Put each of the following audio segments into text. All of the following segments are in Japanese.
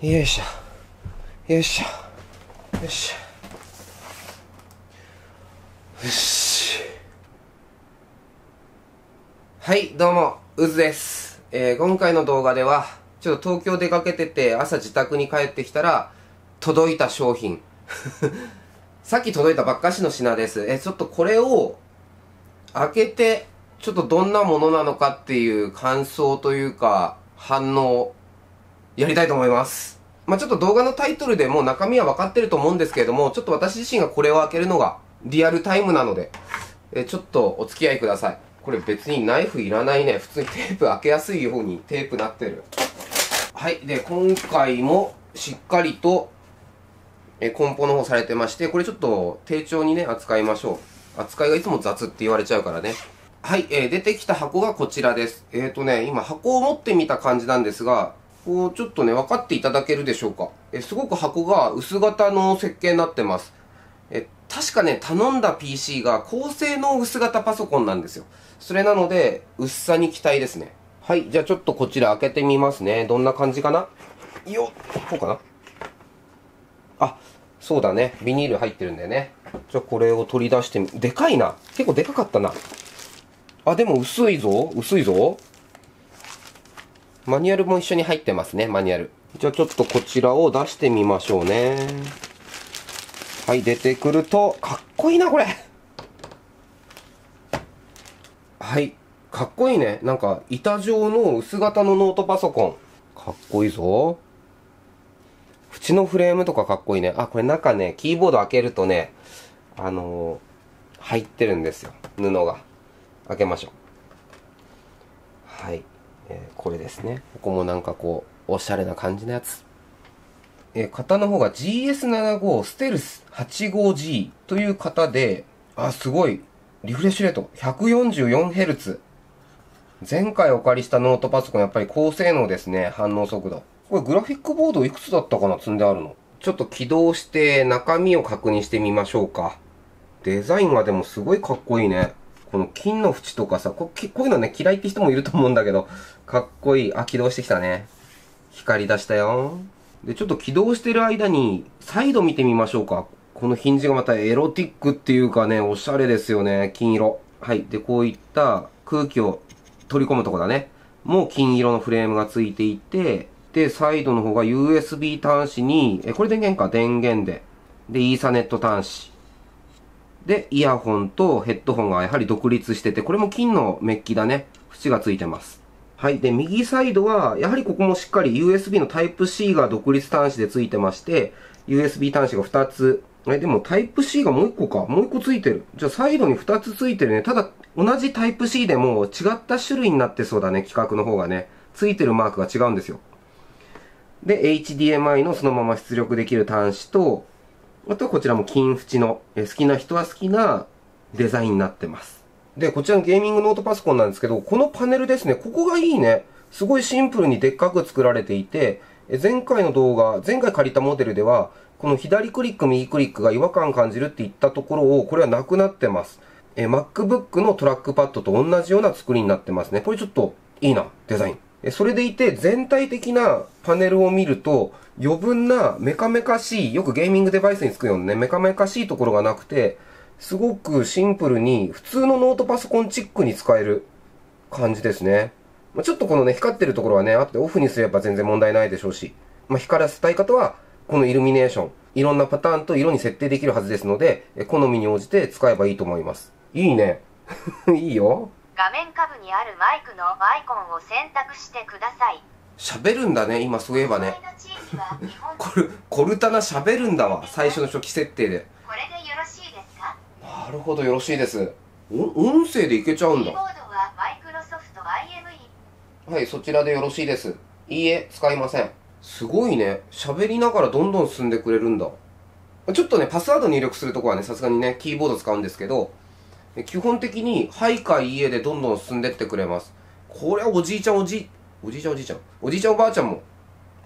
よいしょ。よいしょ。よいしょ。よし。はいどうもうずです、えー今回の動画ではちょっと東京出かけてて朝自宅に帰ってきたら届いた商品。さっき届いたばっかしの品です。えちょっとこれを開けてちょっとどんなものなのかっていう感想というか反応やりたいと思います。まあちょっと動画のタイトルでも中身は分かってると思うんですけれども、ちょっと私自身がこれを開けるのがリアルタイムなので、えちょっとお付き合いください。これ別にナイフいらないね。普通にテープ開けやすいようにテープなってる。はい。で、今回もしっかりと、え梱包の方されてまして、これちょっと丁重にね、扱いましょう。扱いがいつも雑って言われちゃうからね。はい、えー出てきた箱がこちらです。えっ、ー、とね、今箱を持ってみた感じなんですが、こう、ちょっとね、分かっていただけるでしょうか。えすごく箱が薄型の設計になってます。え確かね、頼んだ PC が高性能薄型パソコンなんですよ。それなので、薄さに期待ですね。はい、じゃあちょっとこちら開けてみますね。どんな感じかな？よっ、こうかな？あ、そうだね。ビニール入ってるんだよね。じゃあこれを取り出してみ、でかいな。結構でかかったな。あ、でも薄いぞ。薄いぞ。マニュアルも一緒に入ってますね、マニュアル。じゃあちょっとこちらを出してみましょうね。はい、出てくると、かっこいいな、これ。はい、かっこいいね。なんか、板状の薄型のノートパソコン。かっこいいぞ。縁のフレームとかかっこいいね。あ、これ中ね、キーボード開けるとね、あのー入ってるんですよ。布が。開けましょう。はい。えーこれですね。ここもなんかこう、おしゃれな感じのやつ。えー型の方が GS75 ステルス 85G という型で、あ、すごい。リフレッシュレート 144Hz。前回お借りしたノートパソコンやっぱり高性能ですね。反応速度。これグラフィックボードいくつだったかな積んであるの？ちょっと起動して中身を確認してみましょうか。デザインがでもすごいかっこいいね。この金の縁とかさ、ここういうのね、嫌いって人もいると思うんだけど、かっこいい。あ、起動してきたね。光り出したよ。で、ちょっと起動してる間に、再度見てみましょうか。このヒンジがまたエロティックっていうかね、おしゃれですよね。金色。はい。で、こういった空気を取り込むとこだね。もう金色のフレームがついていて、で、サイドの方が USB 端子に、え、これ電源か、電源で。で、イーサネット端子。で、イヤホンとヘッドホンがやはり独立してて、これも金のメッキだね。縁がついてます。はい。で、右サイドは、やはりここもしっかり USB の Type-C が独立端子でついてまして、USB 端子が2つ。え、でも Type-C がもう1個か。もう1個ついてる。じゃあサイドに2つついてるね。ただ、同じ Type-C でも違った種類になってそうだね。規格の方がね。ついてるマークが違うんですよ。で、HDMI のそのまま出力できる端子と、あとこちらも金縁の、え好きな人は好きなデザインになってます。で、こちらのゲーミングノートパソコンなんですけど、このパネルですね、ここがいいね。すごいシンプルにでっかく作られていて、前回の動画、前回借りたモデルでは、この左クリック、右クリックが違和感感じるって言ったところを、これはなくなってます。え MacBook のトラックパッドと同じような作りになってますね。これちょっといいな、デザイン。それでいて、全体的なパネルを見ると、余分なメカメカしい、よくゲーミングデバイスにつくようなね、メカメカしいところがなくて、すごくシンプルに、普通のノートパソコンチックに使える感じですね。まちょっとこのね、光ってるところはね、後でオフにすれば全然問題ないでしょうし、まあ、光らせたい方は、このイルミネーション、いろんなパターンと色に設定できるはずですので、好みに応じて使えばいいと思います。いいね。いいよ。画面下部にあるマイクのアイコンを選択してください。喋るんだね、今そういえばね。この地域は日本コル、タナ喋るんだわ。最初の初期設定で。これでよろしいですか？なるほど、よろしいです。お音声でいけちゃうんだはマイクロソフト IME はい、そちらでよろしいです。いいえ、使いません。すごいね。喋りながらどんどん進んでくれるんだ。ちょっとね、パスワード入力するとこはね、さすがにね、キーボード使うんですけど、え基本的に、はいかいいえでどんどん進んでってくれます。これはおじいちゃんおじい、おじいちゃんおじいちゃん？おじいちゃんおばあちゃんも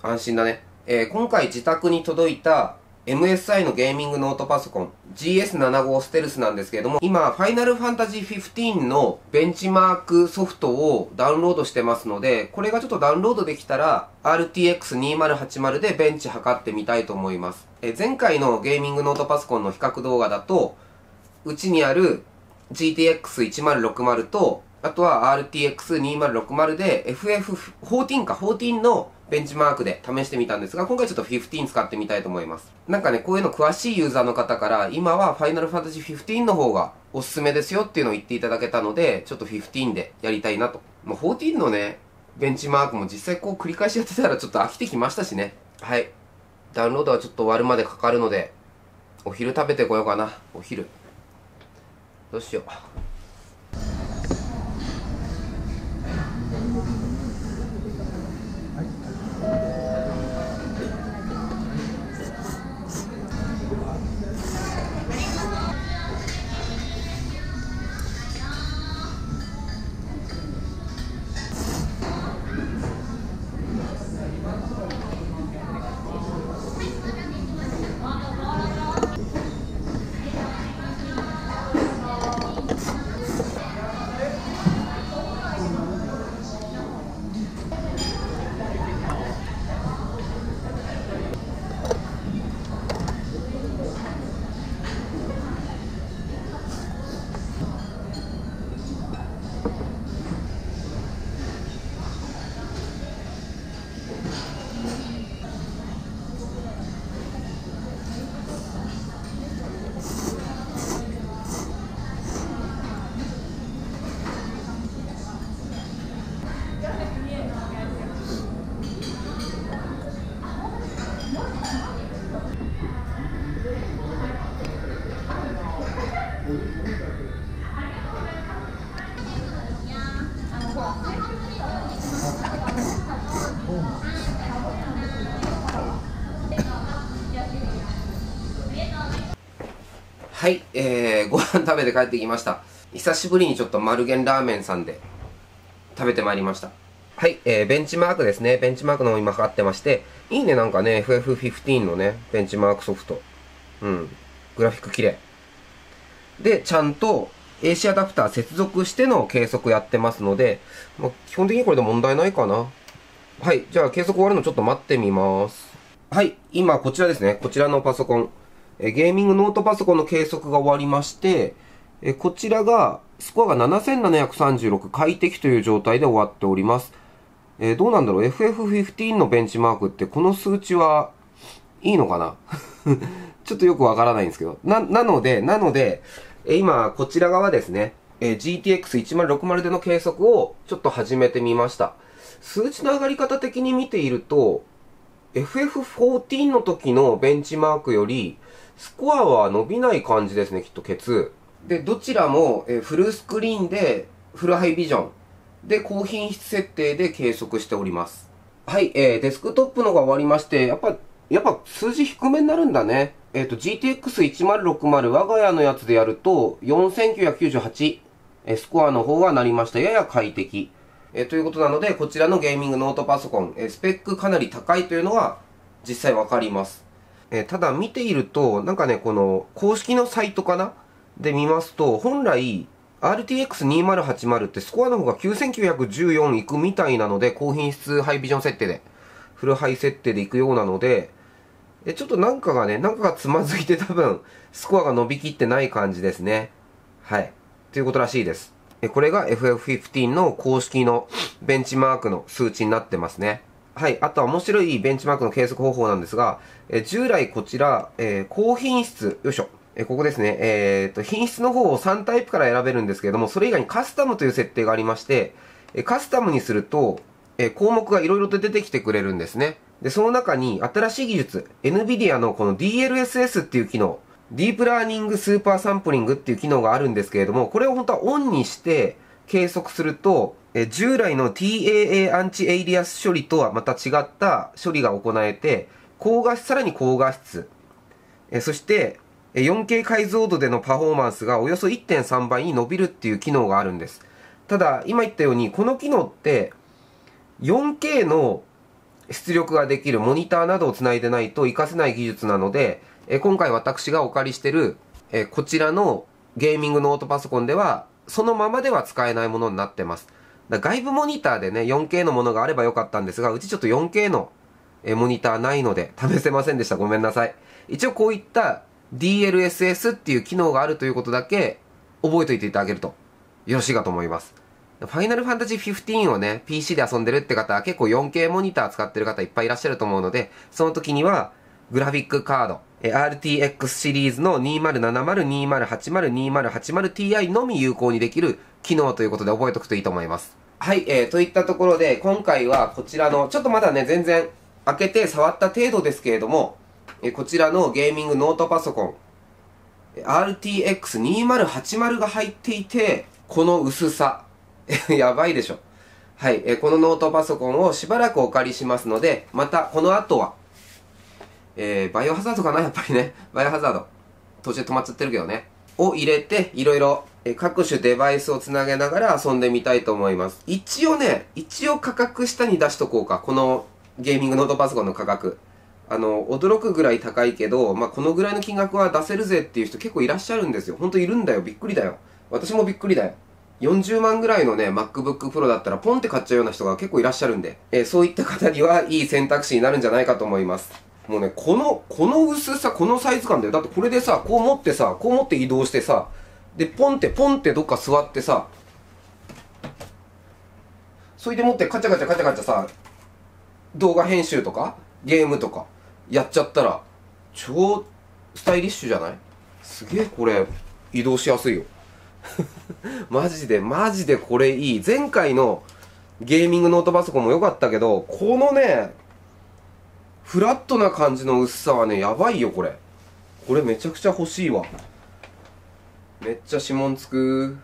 安心だね。えー今回自宅に届いた MSI のゲーミングノートパソコン GS75 ステルスなんですけれども、今、ファイナルファンタジー15のベンチマークソフトをダウンロードしてますので、これがちょっとダウンロードできたら、RTX2080 でベンチ測ってみたいと思います。え前回のゲーミングノートパソコンの比較動画だと、うちにある GTX1060 と、あとは RTX2060 で FF14 か14のベンチマークで試してみたんですが、今回ちょっと15使ってみたいと思います。なんかね、こういうの詳しいユーザーの方から、今はファイナルファンタジー15の方がおすすめですよっていうのを言っていただけたので、ちょっと15でやりたいなと。もう14のね、ベンチマークも実際こう繰り返しやってたらちょっと飽きてきましたしね。はい。ダウンロードはちょっと終わるまでかかるので、お昼食べてこようかな。お昼。どうしよう。はい、えー、ご飯食べて帰ってきました。久しぶりにちょっと丸源ラーメンさんで食べてまいりました。はい、えー、ベンチマークですね。ベンチマークの方今かかってまして、いいね、なんかね、FF15 のね、ベンチマークソフト。うん。グラフィック綺麗。で、ちゃんと AC アダプター接続しての計測やってますので、まあ、基本的にこれで問題ないかな。はい、じゃあ計測終わるのちょっと待ってみます。はい、今こちらですね。こちらのパソコン。えゲーミングノートパソコンの計測が終わりまして、えこちらが、スコアが7736快適という状態で終わっております。えーどうなんだろう ?FF15 のベンチマークってこの数値はいいのかな？ちょっとよくわからないんですけど。な、なので、なので、え今、こちら側ですね、えー GTX1060 での計測をちょっと始めてみました。数値の上がり方的に見ていると、FF14 の時のベンチマークより、スコアは伸びない感じですね、きっとケツ。で、どちらも、えーフルスクリーンで、フルハイビジョン。で、高品質設定で計測しております。はい、えー、デスクトップのが終わりまして、やっぱ、やっぱ数字低めになるんだね。えっ、と、GTX1060 我が家のやつでやると、4998、えースコアの方はなりました。やや快適。えーということなので、こちらのゲーミングノートパソコン、えースペックかなり高いというのは、実際わかります。えただ見ていると、なんかね、この、公式のサイトかな？で見ますと、本来、RTX2080 ってスコアの方が9914いくみたいなので、高品質ハイビジョン設定で、フルハイ設定でいくようなので、え、ちょっとなんかがね、なんかがつまずいて多分、スコアが伸びきってない感じですね。はい。ということらしいです。え、これが FF15 の公式のベンチマークの数値になってますね。はい。あとは面白いベンチマークの計測方法なんですが、え従来こちら、えー高品質、よいしょ。えここですね。えーと、品質の方を3タイプから選べるんですけれども、それ以外にカスタムという設定がありまして、えカスタムにすると、え項目がいろいろと出てきてくれるんですね。で、その中に新しい技術、NVIDIA のこの DLSS っていう機能、Deep Learning Super Sampling っていう機能があるんですけれども、これを本当はオンにして計測すると、え従来の TAA アンチエイリアス処理とはまた違った処理が行えて、高画質、さらに高画質、えそして、4K 解像度でのパフォーマンスがおよそ1.3倍に伸びるっていう機能があるんです。ただ、今言ったように、この機能って、4K の出力ができるモニターなどをつないでないと活かせない技術なので、え今回私がお借りしてる、えこちらのゲーミングノートパソコンでは、そのままでは使えないものになってます。外部モニターでね、4K のものがあればよかったんですが、うちちょっと 4K のモニターないので、試せませんでした。ごめんなさい。一応こういった DLSS っていう機能があるということだけ覚えておいていただけるとよろしいかと思います。ファイナルファンタジー15をね、PC で遊んでるって方は結構 4K モニター使ってる方いっぱいいらっしゃると思うので、その時にはグラフィックカード、RTX シリーズの 2070-2080-2080Ti のみ有効にできる機能ということで覚えておくといいと思います。はい、えー、といったところで、今回はこちらの、ちょっとまだね、全然開けて触った程度ですけれども、えー、こちらのゲーミングノートパソコン、RTX2080 が入っていて、この薄さ。やばいでしょ。はい、えー、このノートパソコンをしばらくお借りしますので、またこの後は、えー、バイオハザードかなやっぱりね。バイオハザード。途中で止まっちゃってるけどね。を入れて、いろいろ、え各種デバイスをつなげながら遊んでみたいと思います。一応ね、一応価格下に出しとこうか。このゲーミングノートパソコンの価格。あの、驚くぐらい高いけど、まあ、このぐらいの金額は出せるぜっていう人結構いらっしゃるんですよ。ほんといるんだよ。びっくりだよ。私もびっくりだよ。40万ぐらいのね、MacBook Pro だったらポンって買っちゃうような人が結構いらっしゃるんで、えー、そういった方にはいい選択肢になるんじゃないかと思います。もうね、この、この薄さ、このサイズ感だよ。だってこれでさ、こう持ってさ、こう持って移動してさ、で、ポンって、ポンってどっか座ってさ、それでもってカチャカチャカチャカチャさ、動画編集とか、ゲームとか、やっちゃったら、超スタイリッシュじゃない？すげえこれ、移動しやすいよ。マジで、マジでこれいい。前回のゲーミングノートパソコンも良かったけど、このね、フラットな感じの薄さはね、やばいよ、これ。これめちゃくちゃ欲しいわ。めっちゃ指紋つく。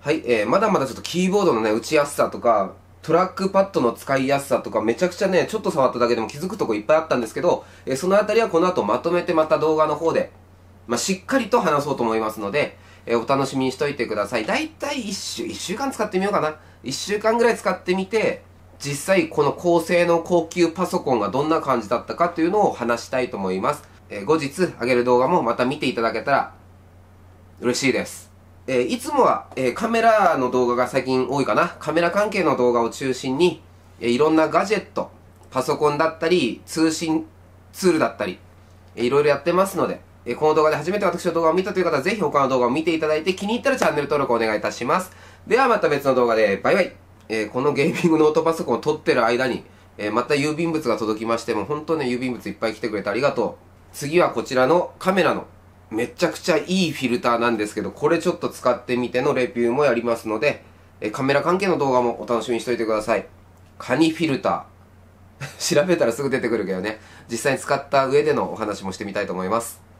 はい、えー、まだまだちょっとキーボードのね、打ちやすさとか、トラックパッドの使いやすさとか、めちゃくちゃね、ちょっと触っただけでも気づくとこいっぱいあったんですけど、えー、そのあたりはこの後まとめてまた動画の方で、まあ、しっかりと話そうと思いますので、えー、お楽しみにしといてください。だいたい1週、1週間使ってみようかな。1週間ぐらい使ってみて、実際この高性能高級パソコンがどんな感じだったかというのを話したいと思います。えー、後日上げる動画もまた見ていただけたら嬉しいです。えー、いつもは、えー、カメラの動画が最近多いかな。カメラ関係の動画を中心に、えいろんなガジェット、パソコンだったり、通信ツールだったり、えいろいろやってますので、えこの動画で初めて私の動画を見たという方はぜひ他の動画を見ていただいて気に入ったらチャンネル登録をお願いいたします。ではまた別の動画でバイバイ。えー、このゲーミングノートパソコンを撮ってる間に、えー、また郵便物が届きましても、本当ね、郵便物いっぱい来てくれてありがとう。次はこちらのカメラの、めちゃくちゃいいフィルターなんですけど、これちょっと使ってみてのレビューもやりますので、え、カメラ関係の動画もお楽しみにしておいてください。カニフィルター。調べたらすぐ出てくるけどね、実際に使った上でのお話もしてみたいと思います。